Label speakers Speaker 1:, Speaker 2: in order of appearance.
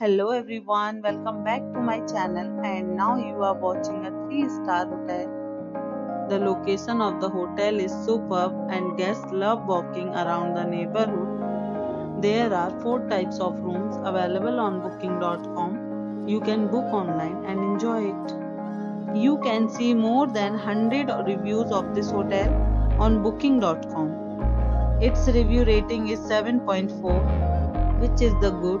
Speaker 1: Hello everyone, welcome back to my channel and now you are watching a 3 star hotel. The location of the hotel is superb and guests love walking around the neighborhood. There are 4 types of rooms available on booking.com. You can book online and enjoy it. You can see more than 100 reviews of this hotel on booking.com. Its review rating is 7.4 which is the good